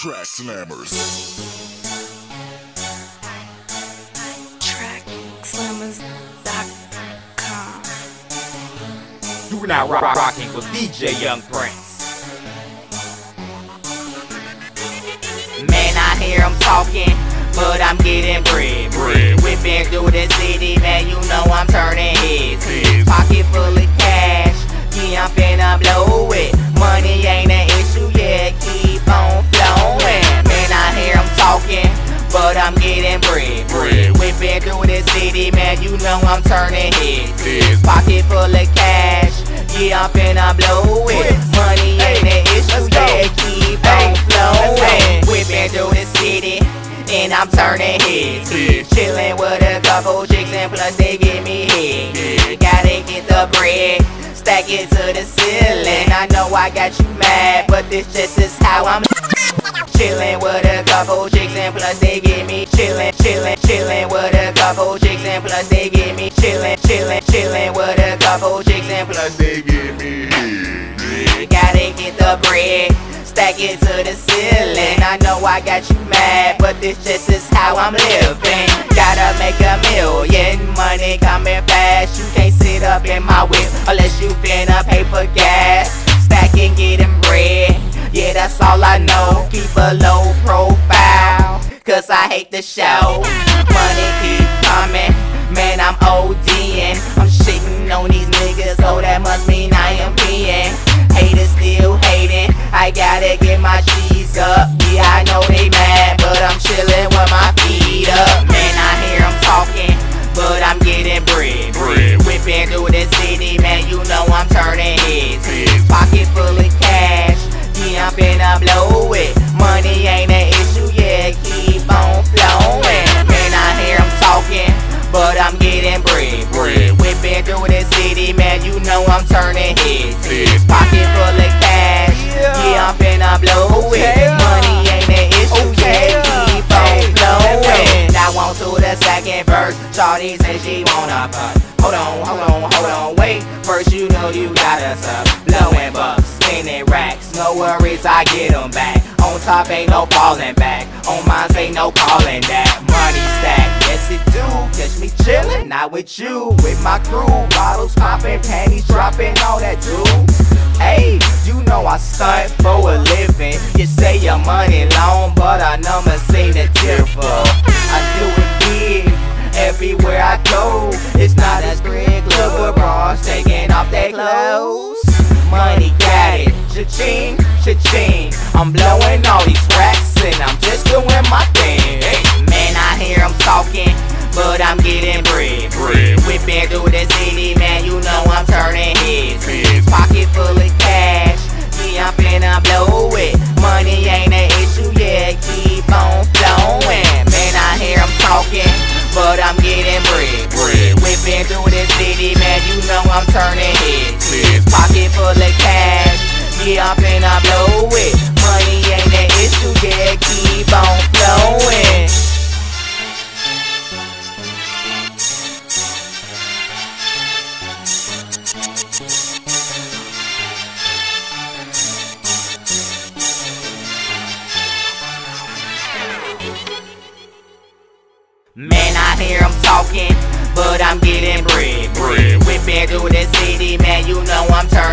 Track Slammers. TrackSlammers.com. You're now rock- rocking with DJ Yung Prince. Man, I hear him talking, but I'm getting bread. Bread. Whipping through the city, man, you know I'm turning heads. Man, you know I'm turning heads. Pocket full of cash, yeah, I'm finna blow it. Money ain't an issue, yeah, keep on flowing. Whipping through the city, and I'm turning heads. Heads. Chillin' with a couple chicks, and plus they give me head. Gotta get the bread. Stack it to the ceiling. I know I got you mad, but this just is how I'm Chillin' with a couple chicks and plus they give me chillin', chillin', chillin' with a couple chicks and plus they give me chillin', chillin', chillin' with a couple chicks and plus They give me gotta get the bread, stack it to the ceiling. I know I got you mad, but this just is how I'm living. Gotta make a million, money coming fast. You can't sit up in my whip unless you finna pay for gas. Stacking, getting bread, yeah, that's all I know. Keep a low profile, cause I hate the show. Money keep coming, I'm ODing. I'm shitting on these niggas, so that must mean I am peeing. Haters still hating, I gotta get my cheese up. Yeah, I know they mad, but I'm chilling with my feet up. Man, I hear hear 'em talking, but I'm getting bread. Bread. Whipping through the city, man, you know I'm turning heads. Heads. Pocket full of cash, yeah, I'm finna blow it. Money ain't an know I'm turning heads. Heads. Pocket full of cash, yeah, I'm finna blow it. Money ain't an issue, okay. yeah, keep on flowing. Now on to the second verse, Shawty said she wanna fuck. Hold on, hold on, hold on, wait. First you know you gotta sub. Blowing bucks, spinning racks. No worries, I get 'em back. On top ain't no falling back. On mines ain't no calling that. Money stack, yes it do. Catch me chillin', not with you. With my crew, popping, panties dropping, all that do. Hey, you know I stunt for a living. You say your money long, but I never seen it differ. I do it big everywhere I go. It's not a strict club with bras taking off their clothes. Money got it, cha-ching, cha-ching. I'm blowing all these racks and I'm just doing my thing. Man, I hear 'em talking, but I'm getting bread. Bread. Whipping through the city, I'm finna blow it. Money ain't an issue, yeah, keep on flowing. Man, I hear hear 'em talking, but I'm getting bread. Bread. Whipping through the city, man, you know I'm turning heads. Heads. Pocket full of cash, yeah, I'm finna blow it. Money ain't an issue, yeah, keep Man, I hear hear 'em talking, but I'm getting bread. Bread. Whipping through the city, man, you know I'm turning